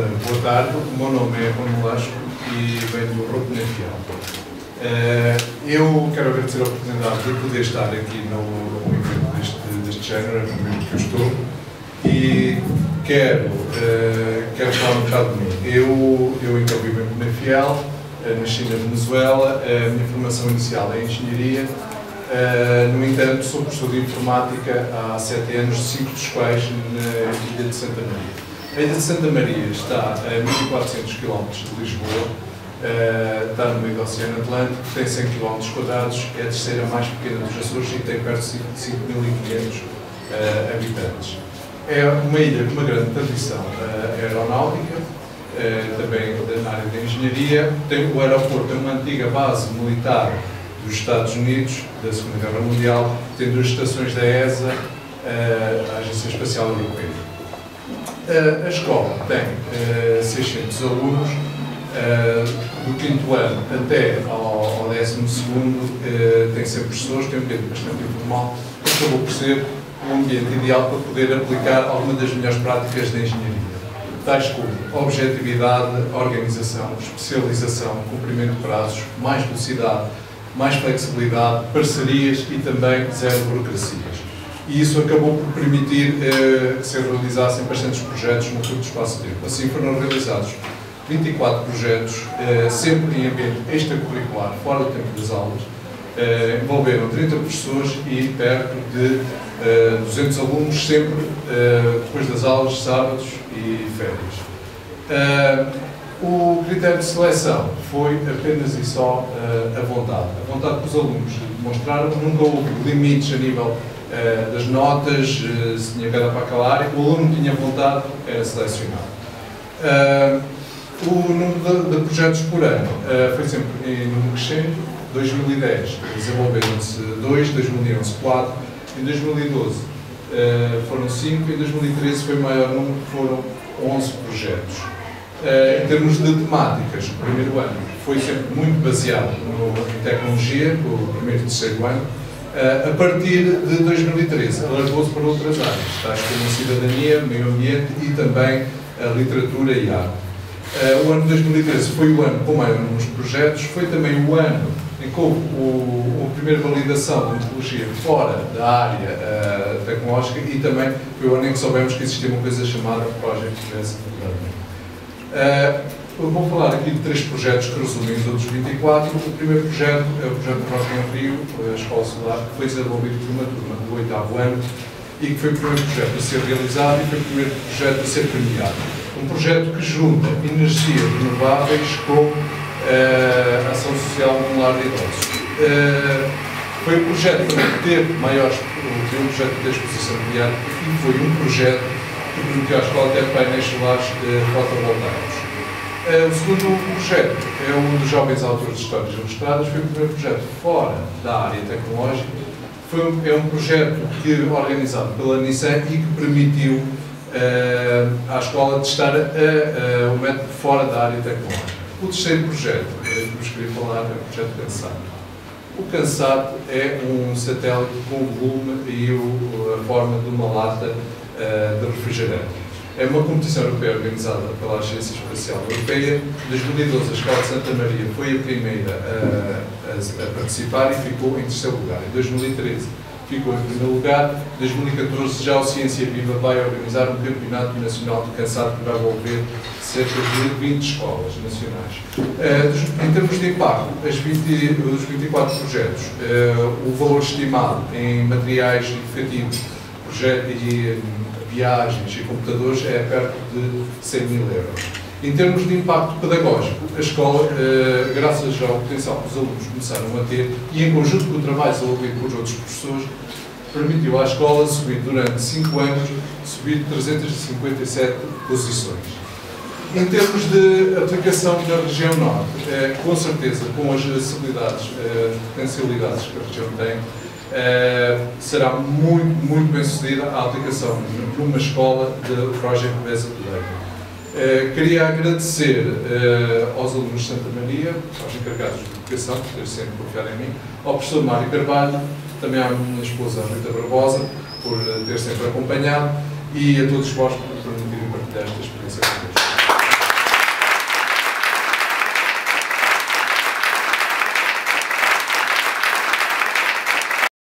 Boa tarde, o meu nome é Rony Lasco e venho do Grupo Nafial. Uh, eu quero agradecer a oportunidade de poder estar aqui no, no evento deste, deste género, é o que eu estou, e quero, uh, quero falar um bocado de mim. Eu, eu então vivo em Penafiel, uh, nasci na Venezuela, a minha formação inicial é em Engenharia, Uh, no entanto, sou professor de informática há sete anos, cinco dos quais na Ilha de Santa Maria. A Ilha de Santa Maria está a 1400 km de Lisboa, uh, está no meio do Oceano Atlântico, tem 100 km quadrados, é a terceira mais pequena dos Açores e tem perto de 5.500 uh, habitantes. É uma ilha com uma grande tradição uh, aeronáutica, também na área da engenharia. Tem, o aeroporto é uma antiga base militar dos Estados Unidos, da Segunda Guerra Mundial, tem duas estações da ESA, a Agência Espacial Europeia. A escola tem 600 alunos, do quinto ano até ao, décimo segundo tem sempre professores, tem um ambiente bastante informal, acabou por ser um ambiente ideal para poder aplicar alguma das melhores práticas da engenharia, tais como objetividade, organização, especialização, cumprimento de prazos, mais velocidade, mais flexibilidade, parcerias e também zero burocracias. E isso acabou por permitir eh, que se realizassem bastantes projetos no curto espaço de tempo. Assim foram realizados 24 projetos, eh, sempre em ambiente extracurricular, fora do tempo das aulas, eh, envolveram 30 professores e perto de 200 alunos, sempre depois das aulas, sábados e férias. O critério de seleção foi apenas e só a vontade. A vontade que os alunos demonstraram, nunca houve limites a nível uh, das notas, uh, se tinha cada para aquela área, o aluno tinha vontade, era selecionado. o número de, projetos por ano foi sempre em número crescente. 2010 desenvolveram-se 2, 2011 4, em 2012 foram 5, em 2013 foi o maior número, foram 11 projetos. Em termos de temáticas, o primeiro ano foi sempre muito baseado no, em tecnologia, o primeiro e terceiro ano. Uh, a partir de 2013, alargou-se para outras áreas, tais como a cidadania, meio ambiente e também a literatura e arte. Uh, o ano de 2013 foi o ano com maior número de projetos, foi também o ano em que houve a primeira validação da metodologia fora da área uh, tecnológica e também foi o ano em que soubemos que existia uma coisa chamada Project Based Learning. Uh, vou falar aqui de três projetos que resumem os outros 24. O primeiro projeto é o projeto Rock em Rio, a Escola Solar, que foi desenvolvido por uma turma do oitavo ano e que foi o primeiro projeto a ser realizado e foi o primeiro projeto a ser premiado. Um projeto que junta energias renováveis com uh, ação social no lar de idosos. Uh, foi um projeto que teve maiores, um projeto de exposição mediática e foi um projeto que permitiu à escola ter painéis solares eh, fotovoltaicos. Eh, o segundo projeto é um dos jovens autores de histórias ilustradas, foi o primeiro projeto fora da área tecnológica, foi um, é um projeto que, organizado pela Nissan e que permitiu uh, à escola testar uh, uh, o método fora da área tecnológica. O terceiro projeto, que vos queria falar, é o projeto Cansado. O Cansado é um satélite com o volume e o, a forma de uma lata uh, de refrigerante. É uma competição europeia organizada pela Agência Espacial Europeia. Em 2012, a Escola de Santa Maria foi a primeira a, a, a participar e ficou em terceiro lugar. Em 2013, ficou em primeiro lugar. Em 2014, já o Ciência Viva vai organizar um campeonato nacional de cansado que vai envolver cerca de 20 escolas nacionais. Uh, em termos de impacto, 20, os 24 projetos, uh, o valor estimado em materiais educativos projetos e viagens e computadores é perto de 100 mil euros. Em termos de impacto pedagógico, a escola, eh, graças ao potencial que os alunos começaram a ter e em conjunto com o trabalho desenvolvido por outros professores, permitiu à escola subir durante 5 anos, subir 357 posições. Em termos de aplicação na região norte, eh, com certeza, com as acessibilidades, eh, potencialidades que a região tem, Uh, será muito, muito bem sucedida a aplicação numa escola de Project Based Learning. Uh, queria agradecer uh, aos alunos de Santa Maria, aos encarregados de educação, por ter sempre confiado em mim, ao professor Mário Carvalho, também à minha esposa Rita Barbosa, por ter sempre acompanhado, e a todos vós por permitirem